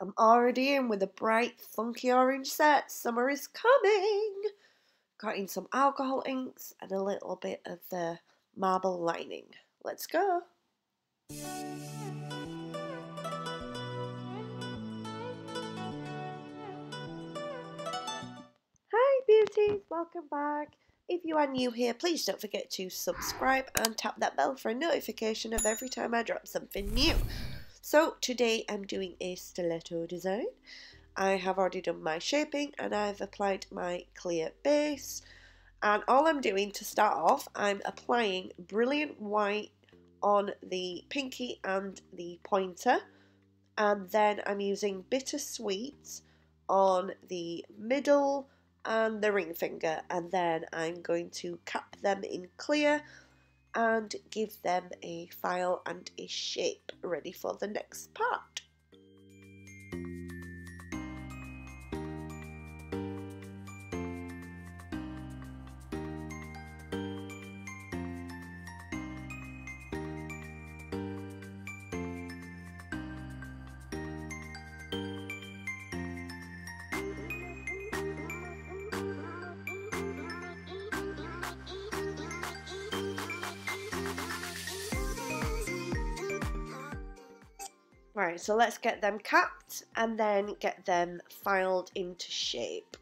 I'm already in with a bright, funky orange set. Summer is coming. Got in some alcohol inks and a little bit of the marble lining. Let's go. Hi beauties, welcome back. If you are new here, please don't forget to subscribe and tap that bell for a notification of every time I drop something new. So today I'm doing a stiletto design. I have already done my shaping and I've applied my clear base. And all I'm doing to start off, I'm applying brilliant white on the pinky and the pointer. And then I'm using bittersweet on the middle and the ring finger. And then I'm going to cap them in clear and give them a file and a shape ready for the next part. Right, so let's get them capped and then get them filed into shape.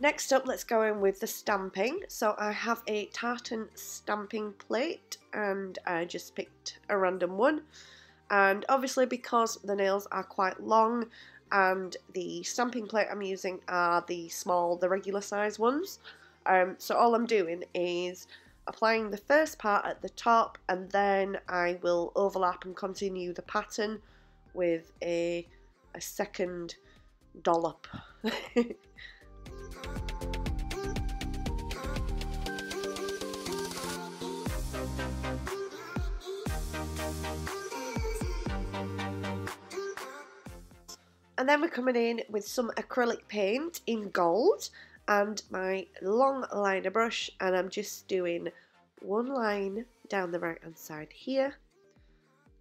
Next up, let's go in with the stamping. So I have a tartan stamping plate and I just picked a random one. And obviously because the nails are quite long and the stamping plate I'm using are the small, the regular size ones. Um, so all I'm doing is applying the first part at the top and then I will overlap and continue the pattern with a, a second dollop. and then we're coming in with some acrylic paint in gold and my long liner brush and I'm just doing one line down the right hand side here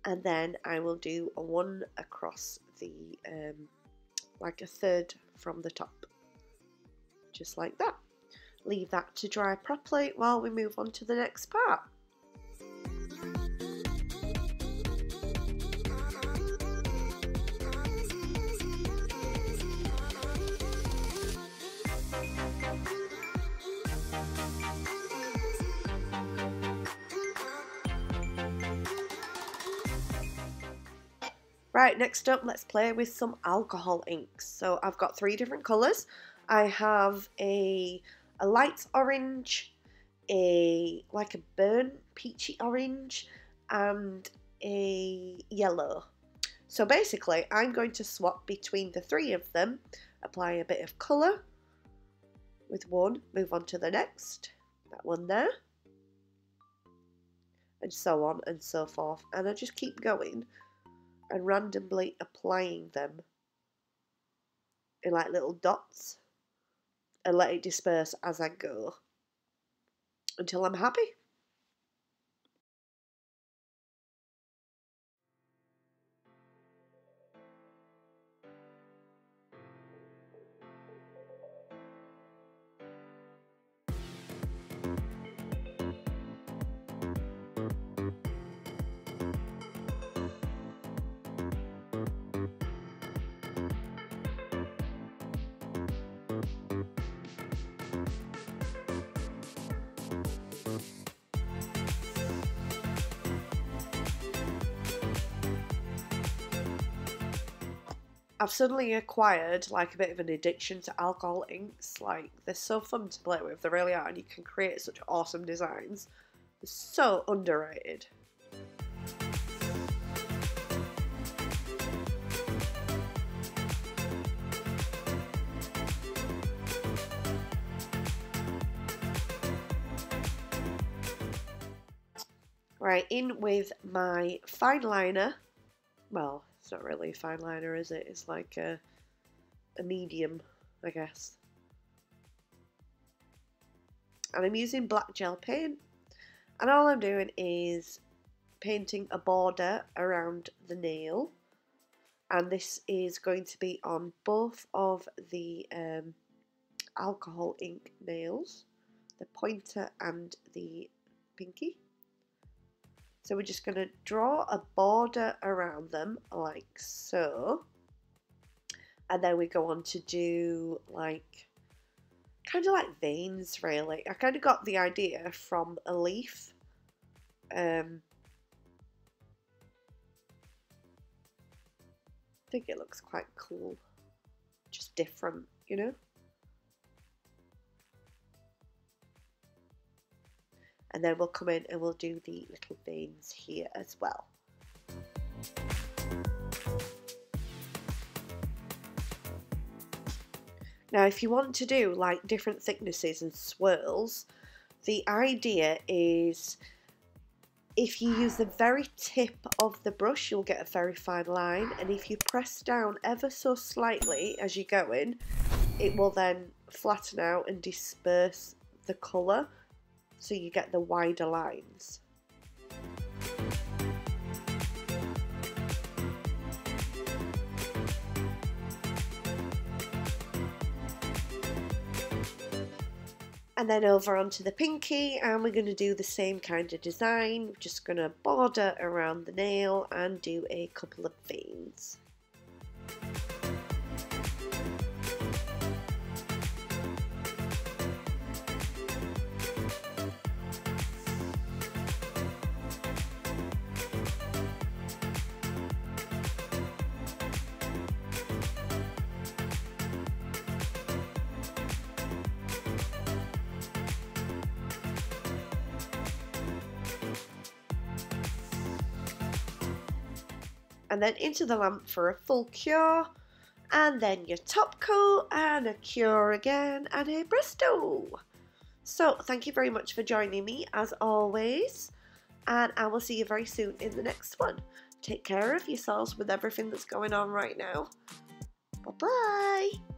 and then I will do a one across the um, like a third from the top. Just like that. Leave that to dry properly while we move on to the next part Right, next up, let's play with some alcohol inks. So I've got three different colours. I have a, a light orange, a like a burnt peachy orange, and a yellow. So basically, I'm going to swap between the three of them, apply a bit of colour with one, move on to the next, that one there, and so on and so forth. And I just keep going and randomly applying them in like little dots and let it disperse as I go until I'm happy. I've suddenly acquired like a bit of an addiction to alcohol inks. Like they're so fun to play with, they really are, and you can create such awesome designs. They're so underrated. Right, in with my fine liner. Well, it's not really a fine liner, is it? It's like a, a medium, I guess. And I'm using black gel paint. And all I'm doing is painting a border around the nail and this is going to be on both of the um, alcohol ink nails, the pointer and the pinky. So we're just going to draw a border around them like so. And then we go on to do like, kind of like veins really. I kind of got the idea from a leaf. Um, I think it looks quite cool. Just different, you know? And then we'll come in and we'll do the little veins here as well. Now if you want to do like different thicknesses and swirls, the idea is if you use the very tip of the brush, you'll get a very fine line. And if you press down ever so slightly as you go in, it will then flatten out and disperse the colour so you get the wider lines. and then over onto the pinky and we're going to do the same kind of design we're just going to border around the nail and do a couple of veins and then into the lamp for a full cure and then your top coat and a cure again and a Bristol. So thank you very much for joining me as always and I will see you very soon in the next one. Take care of yourselves with everything that's going on right now. Bye bye.